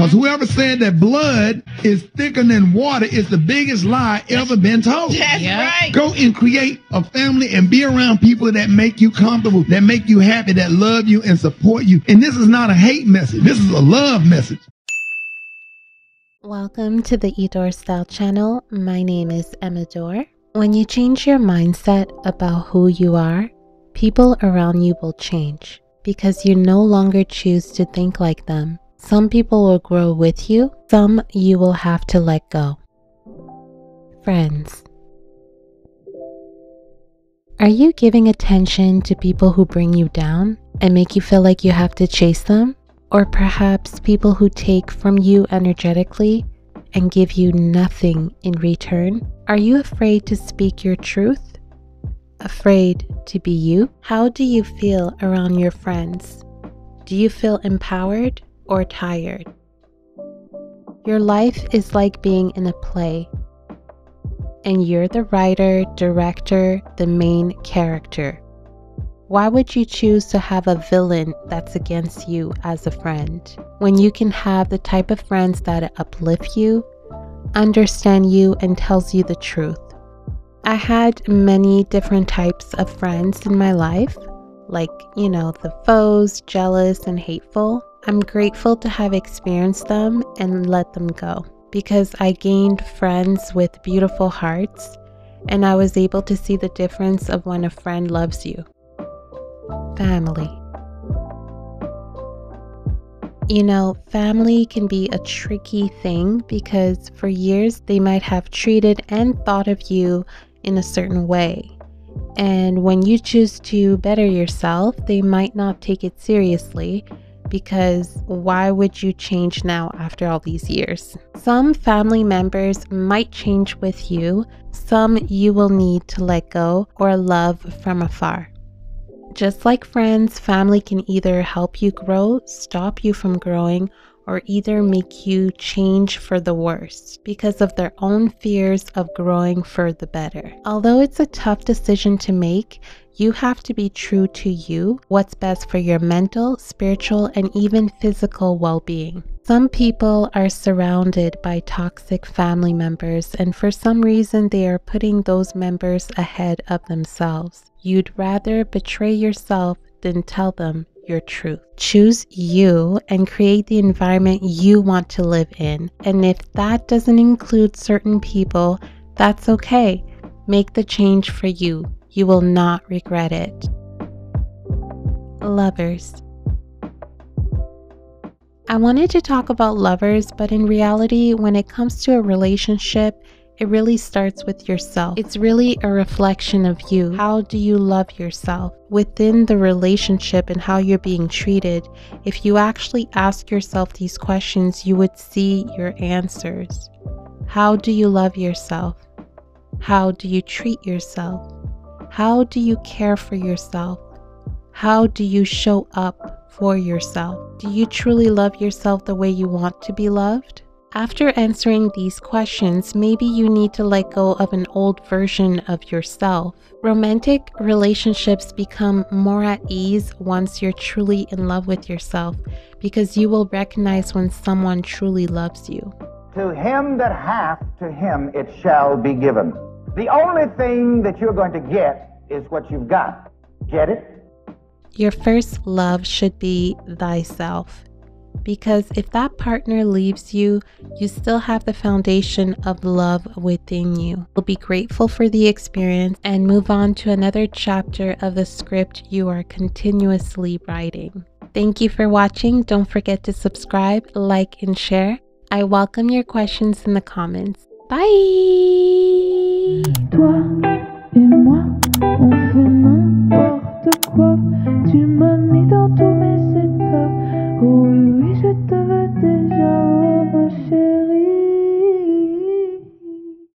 Because whoever said that blood is thicker than water is the biggest lie ever been told. That's Yeah. right. Go and create a family and be around people that make you comfortable, that make you happy, that love you and support you. And this is not a hate message. This is a love message. Welcome to the Edor Style channel. My name is Emma Dor. When you change your mindset about who you are, people around you will change because you no longer choose to think like them. Some people will grow with you, some you will have to let go. Friends. Are you giving attention to people who bring you down and make you feel like you have to chase them? Or perhaps people who take from you energetically and give you nothing in return? Are you afraid to speak your truth? Afraid to be you? How do you feel around your friends? Do you feel empowered or tired? Your life is like being in a play, and you're the writer, director, the main character. Why would you choose to have a villain that's against you as a friend when you can have the type of friends that uplift you, understand you, and tells you the truth? I had many different types of friends in my life, like, you know, the foes, jealous, and hateful. I'm grateful to have experienced them and let them go because I gained friends with beautiful hearts and I was able to see the difference of when a friend loves you family. You know, family can be a tricky thing because for years they might have treated and thought of you in a certain way. And when you choose to better yourself, they might not take it seriously because why would you change now after all these years? Some family members might change with you, some you will need to let go or love from afar. Just like friends, family can either help you grow, stop you from growing, or either make you change for the worse because of their own fears of growing for the better. Although it's a tough decision to make, you have to be true to you, what's best for your mental, spiritual, and even physical well being. Some people are surrounded by toxic family members, and for some reason, they are putting those members ahead of themselves. You'd rather betray yourself than tell them your truth. Choose you and create the environment you want to live in. And if that doesn't include certain people, that's okay. Make the change for you. You will not regret it. Lovers. I wanted to talk about lovers, but in reality, when it comes to a relationship, it really starts with yourself. It's really a reflection of you. How do you love yourself? Within the relationship and how you're being treated, if you actually ask yourself these questions, you would see your answers. How do you love yourself? How do you treat yourself? How do you care for yourself? How do you show up for yourself? Do you truly love yourself the way you want to be loved? After answering these questions, maybe you need to let go of an old version of yourself. Romantic relationships become more at ease once you're truly in love with yourself because you will recognize when someone truly loves you. To him that hath, to him it shall be given. The only thing that you're going to get is what you've got. Get it? Your first love should be thyself. Because if that partner leaves you, you still have the foundation of love within you. You'll be grateful for the experience and move on to another chapter of the script you are continuously writing. Thank you for watching. Don't forget to subscribe, like, and share. I welcome your questions in the comments. Bye!